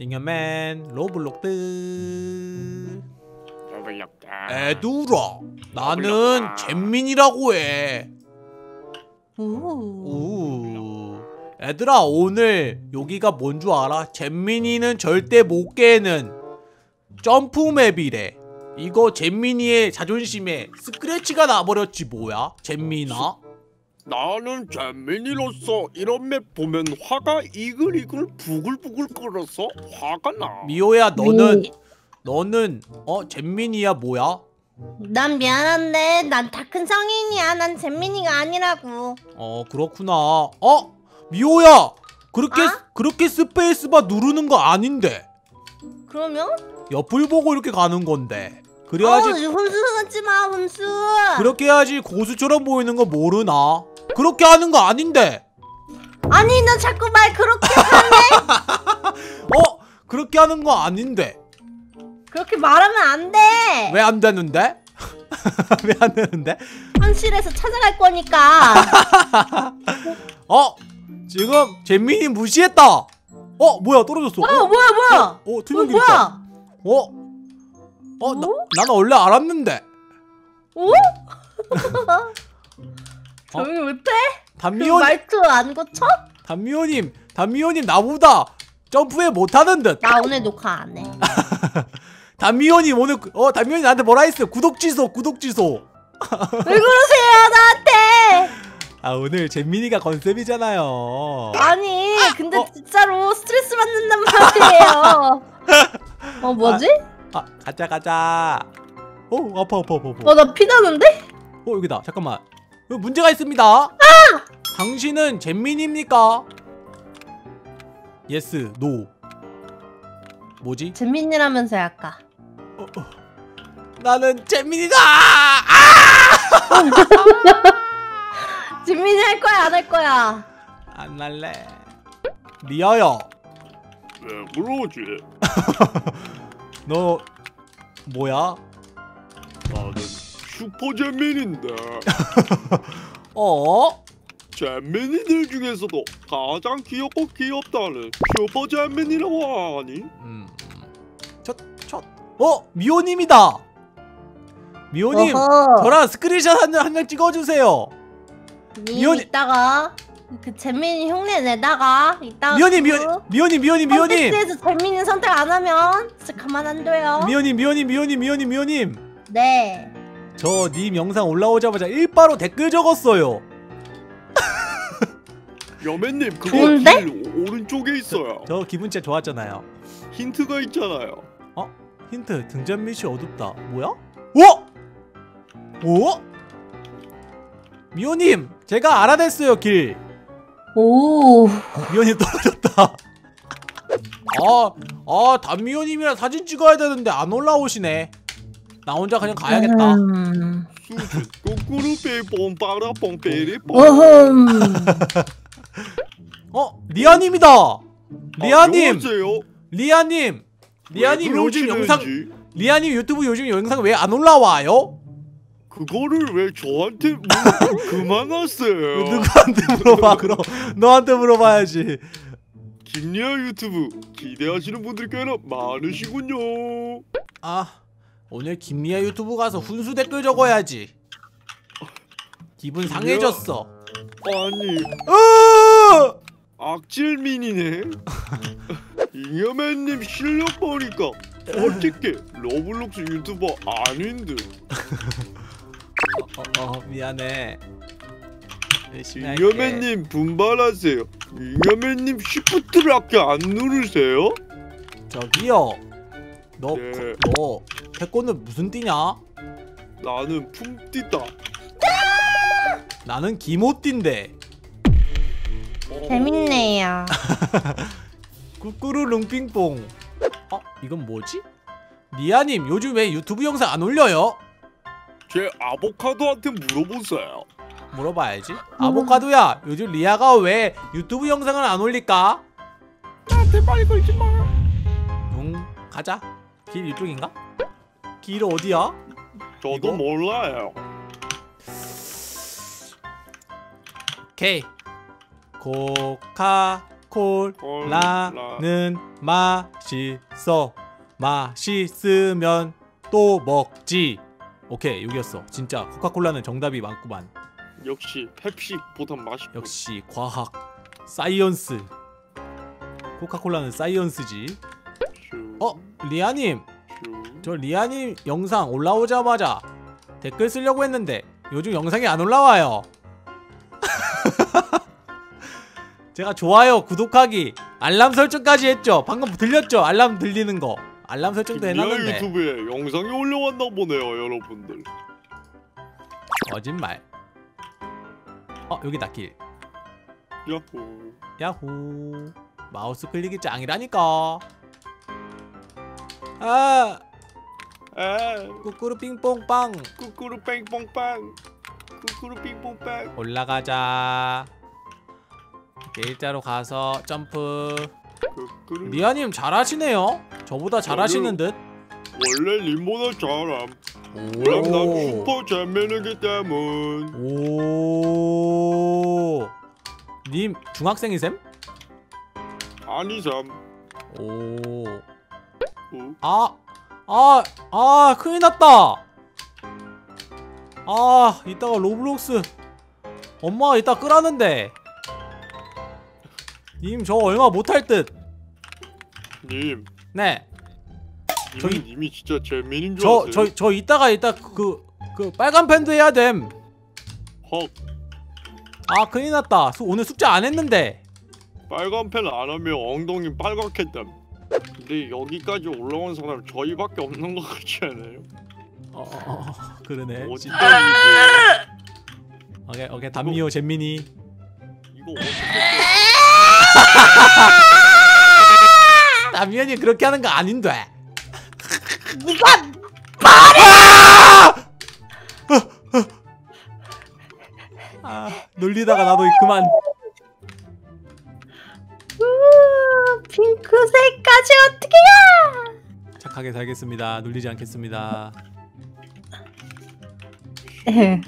잉여맨 로블록드 로블록다. 애들아 나는. 잼민이라고 해 오. 우. 애들아 오늘 여기가 뭔 줄 알아? 잼민이는 절대 못 깨는 점프map이래 이거 잼민이의 자존심에 스크래치가 나버렸지 뭐야 잼민아 나는 잼민이로서 이런 map 보면 화가 이글이글 부글부글 끓어서 화가 나. 미호야 너는 네. 너는 어 잼민이야 뭐야? 난 미안한데 난 다 큰 성인이야. 난 잼민이가 아니라고. 어 그렇구나 어? 미호야 그렇게 어? 그렇게 스페이스바 누르는 거 아닌데 그러면? 옆을 보고 이렇게 가는 건데 어, 그래야지 훈수 하지 마, 훈수. 그렇게 해야지 고수처럼 보이는 거 모르나? 그렇게 하는 거 아닌데 아니, 너 자꾸 말 그렇게 하네. 어? 그렇게 하는 거 아닌데 그렇게 말하면 안 돼. 왜 안 되는데? 왜 안 되는데? 현실에서 찾아갈 거니까. 어? 지금 잼민이 무시했다 어? 뭐야 떨어졌어 어, 뭐야, 뭐야? 어 어, 투명길 있다 뭐야? 어? 어? 나, 나는 원래 알았는데 오? 조용히 못해? 그 단미호 말투 안 고쳐? 단미호님 단미호님 나보다 점프map 못하는 듯 나 오늘 녹화 안 해. 단미호님 오늘 그- 어 단미호님 나한테 뭐라 했어 구독 취소 구독 취소 왜 그러세요, 나한테? 아 오늘 잼민이가 컨셉이잖아요 아니, 근데 어. 진짜로 스트레스 받는단 말이에요. 어, 뭐지? 아 가자 가자 어 아파 아파 아파 아파 어, 나 피나는데? 어 여기다 잠깐만 문제가 있습니다 아! 당신은 잼민입니까? yes no 뭐지? 잼민이라면서 아까. 어, 어. 나는 잼민이다 아! 잼민이 할 거야, 안 할 거야? 안 할래 리아야 왜 그러지? 너 뭐야? 나는 슈퍼 잼민인데 어? 잼민이들 중에서도 가장 귀엽고 귀엽다는 슈퍼 잼민이라고 하니? 음. 첫, 첫. 어? 미호님이다. 미호님, 어허. 저랑 스크린샷 한장한장 찍어주세요. 님 미연이- 이따가 그 잼민이 흉내 내다가 이따가 미호님, 그 미호, 미호님, 미호님, 미호님, 콘텐츠에서 잼민이 선택 안 하면 진짜 가만 안 둬요. 미호님, 미호님, 미호님, 미호님, 미호님. 네. 저 님 영상 올라오자마자 일바로 댓글 적었어요. 여맨님 그거 좋은데? 길 오른쪽에 있어요. 저 기분 진짜 좋았잖아요. 힌트가 있잖아요. 힌트 등잔 밑이 어둡다. 뭐야? 어? 어? 미호님, 제가 알아냈어요 길. 오. 미연이 떨어졌다. 아, 아, 단미연님이랑 사진 찍어야 되는데 안 올라오시네. 나 혼자 그냥 가야겠다. 음. 빼리뽕. 어흠. 어, 리아님이다. 리아님, 안녕하세요. 리아님, 리아님 왜 요즘. 영상, 리아님 유튜브 요즘 영상 왜 안 올라와요? 그거를 왜 저한테 물- 그만하세요. 누구한테 물어봐? 그럼 너한테 물어봐야지. 김리아 유튜브 기대하시는 분들 꽤나 많으시군요. 아, 오늘 김리아 유튜브 가서 훈수 댓글 적어야지. 기분 상해졌어. 아니 으! 악질민이네. 잉여맨님 실력 보니까 어떻게 로블록스 유튜버 아닌 듯. 어, 어, 미안해. 잉여맨님 분발하세요. 잉여맨님 시프트를 아껴 안 누르세요? 저기요. 너, 네. 그- 너 태권도 무슨 띠냐? 나는 품띠다. 나는 기모띠인데. 재밌네요. 꾸꾸루 룽핑뽕. 어, 이건 뭐지? 리아님 요즘 왜 유튜브 영상 안 올려요? 제 아보카도한테 물어보세요. 물어봐야지. 아보카도야, 요즘 리아가 왜 유튜브 영상을 안 올릴까? 나한테 말 걸지 마. 응, 가자. 길 이쪽인가? 길 어디야? 저도 이거? 몰라요. 오케이. 코카 콜라는 맛있어 맛있으면 또 먹지 오케이 여기였어 진짜 코카콜라는 정답이 많구만 역시 펩시보다 맛있고 역시 과학 science 코카콜라는 science지 슈, 어 리아님 슈. 저 리아님 영상 올라오자마자 댓글 쓰려고 했는데 요즘 영상이 안 올라와요. 제가 좋아요 구독하기 알람 설정까지 했죠. 방금 들렸죠? 알람 들리는 거. 알람 설정도 해놨는데. 유튜브에 영상이 올라왔나 보네요 여러분들. 거짓말. 어 여기다 길 야호. 야호. 마우스 클릭이 짱이라니까 아. 에 꾸꾸루 빙뽕빵. 꾸꾸루 뺑뽕빵. 꾸꾸루 빙뽕빵. 올라가자. 일자로 가서 점프. 꾸꾸루. 리아님 잘하시네요. 저보다 잘하시는 듯. 원래 림보다 잘함. 그럼 난 슈퍼 잼민이기 때문. 오. 님 중학생이셈? 아니삼. 오. 어? 아, 아, 아, 큰일 났다. 아, 이따가 로블록스 엄마가 이따 끄라는데. 님 저 얼마 못할 듯. 님 네, 저기- 이미 진짜 잼민인 줄 저, 아세요? 저, 저 이따가 이따 그, 그 빨간 펜도 해야 됨. 헉 아, 큰일 났다. 수- 오늘 숙제 안 했는데. 빨간 펜안 하면 엉덩이 빨갛게 땀 근데 여기까지 올라온 사람 저희밖에 없는 것 같지 않아요? 어, 어, 어, 어, 그러네. 어디? 오케이, 오케이, 담미호 잼민이. 이거 어떻게 담미현이 그렇게 하는 거 아닌데. 네가 아, 놀리다가 나도 그만. 살겠습니다. 놀리지 않겠습니다.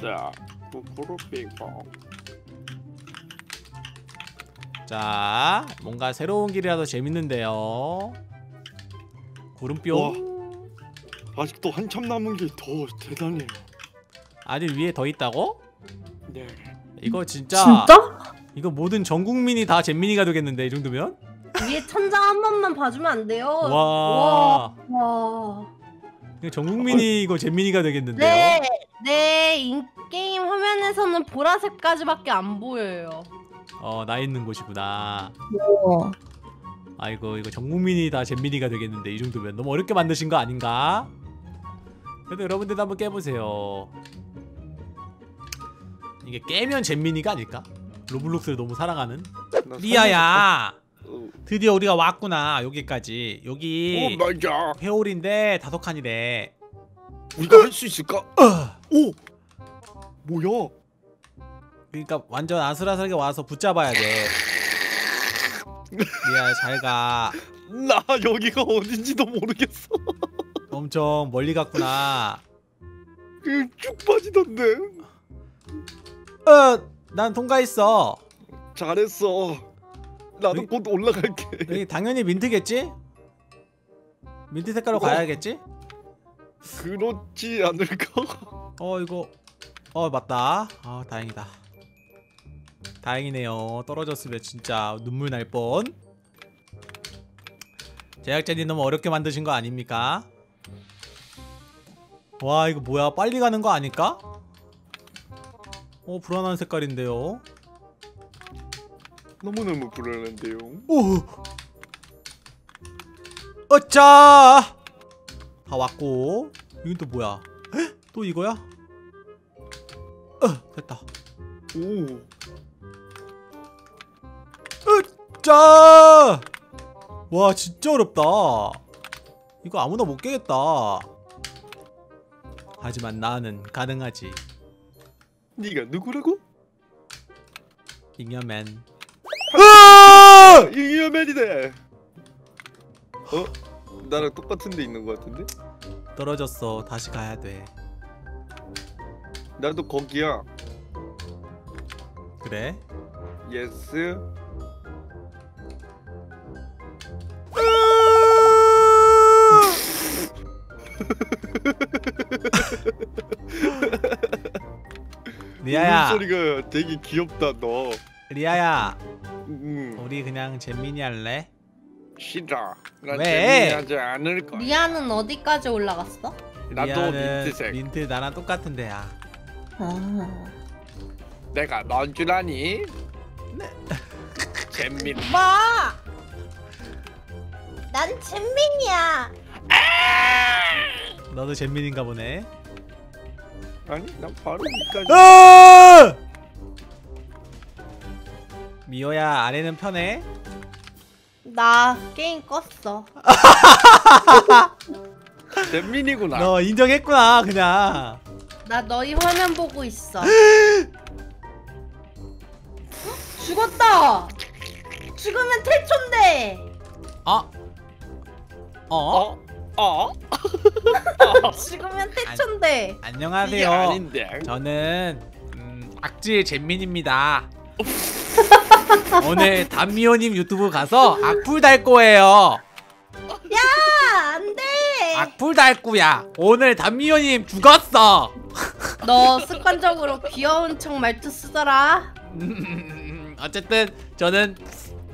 자 꾸꾸루 빙뽕 자, 뭔가 새로운 길이라도 재밌는데요. 구름뿅. 아직도 한참 남은 게더 대단해요 아직 위에 더 있다고? 네 이거 진짜, 진짜? 이거 모든 전 국민이 다 잼민이가 되겠는데 이 정도면? 위에 천장 한 번만 봐주면 안 돼요? 와, 와. 이거 전 국민이 이거 잼민이가 되겠는데요? 네, 네 인게임 화면에서는 보라색까지밖에 안 보여요. 어, 나 있는 곳이구나. 어. 아이고, 이거 전 국민이 다 잼민이가 되겠는데 이 정도면 너무 어렵게 만드신 거 아닌가? 그래도 여러분들도 한번 깨보세요. 이게 깨면 잼민이가 아닐까? 로블록스를 너무 사랑하는 나 리아야 어, 드디어 우리가 왔구나 여기까지. 여기 오 맞아. 회오리인데 다섯 칸이래. 우리가 할 수 있을까? 오 뭐야? 그러니까 완전 아슬아슬하게 와서 붙잡아야 돼. 리아야 잘가. 나 여기가 어딘지도 모르겠어. 엄청 멀리 갔구나. 그쭉 빠지던데. 어난 통과했어. 잘했어 나도 곧 올라갈게 여기 당연히 민트겠지? 민트 색깔로 어. 가야겠지? 그렇지 않을까? 어 이거 어 맞다 아 다행이다 다행이네요 떨어졌으면 진짜 눈물 날 뻔 제작자님 너무 어렵게 만드신 거 아닙니까? 와 이거 뭐야 빨리 가는 거 아닐까? 어 불안한 색깔인데요 너무너무 불안한데요. 오. 어짜 다 왔고. 이건 또 뭐야? 헉? 또 이거야? 어 됐다. 오. 짜! 와 진짜 어렵다. 이거 아무나 못 깨겠다. 하지만 나는 가능하지. 네가 누구라고? 잉여맨 으아! 잉여맨이네. 어? 나랑 똑같은 데 있는 거 같은데? 떨어졌어. 다시 가야 돼. 나도 거기야. 그래? yes. 리아야. 그 소리가 되게 귀엽다 너. 리아야. 우리 그냥 잼민이 할래? 싫어. 난 왜? 재미하지 않을 거야. 리아는 어디까지 올라갔어? 나도 리아는 민트색. 민트 나랑 똑같은데야 아. 내가 넌 줄 아니? 네. 잼민. 뭐? 난 잼민이야. 너도 잼민인가 보네 아니 난 바로 여기까지. 으! 미호야 아래는 편해? 나 게임 껐어. 잼민이구나. 너 인정했구나 그냥 나 너희 화면 보고 있어. 죽었다. 죽으면 태초인데. 어? 어? 어? 어? 죽으면 태초인데. 안녕하세요 아닌데. 저는 음, 악질 잼민입니다 오늘 담미호님 유튜브 가서 악플 달 거예요. 야, 안 돼. 악플 달 거야. 오늘 담미호님 죽었어. 너 습관적으로 귀여운 척 말투 쓰더라. 음, 어쨌든 저는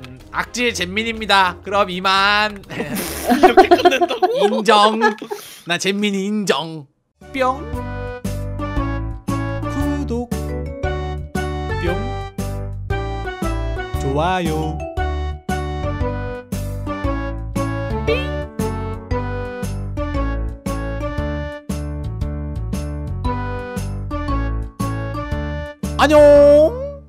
음, 악질 잼민입니다. 그럼 이만. 이렇게 끝낸다고? 인정. 나 잼민이 인정. 뿅 좋아요. 안녕